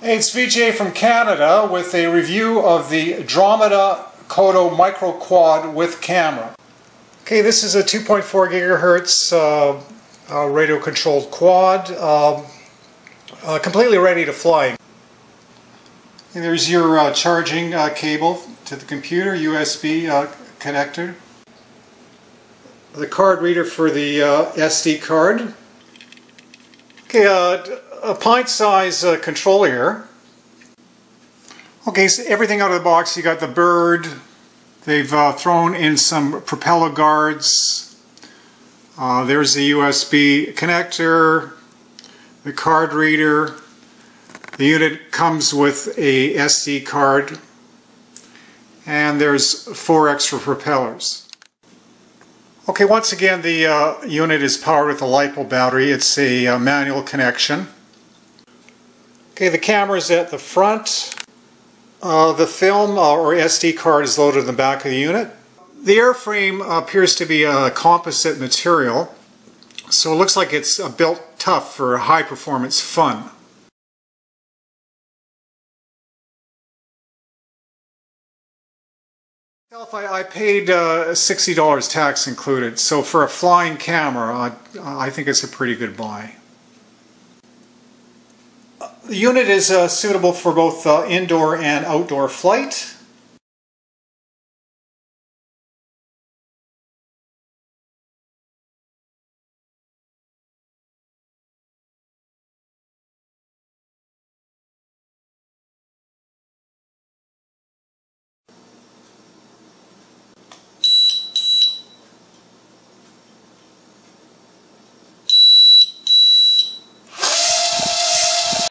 Hey, it's VJ from Canada with a review of the Dromida Kodo Micro Quad with camera. Okay, this is a 2.4 gigahertz uh, uh, radio controlled quad, um, uh, completely ready to fly. And there's your uh, charging uh, cable to the computer, USB uh, connector. The card reader for the SD card. Okay, a pint size uh, controller here. Okay, so everything out of the box, you got the bird, they've uh, thrown in some propeller guards, uh, there's the USB connector, the card reader, the unit comes with a SD card, and there's four extra propellers. Okay, once again the uh, unit is powered with a LiPo battery. It's a uh, manual connection. Okay, the camera is at the front. Uh, the film uh, or SD card is loaded in the back of the unit. The airframe appears to be a composite material, so it looks like it's uh, built tough for high performance fun. I paid uh, $60 tax included, so for a flying camera, I, I think it's a pretty good buy. The unit is uh, suitable for both uh, indoor and outdoor flight.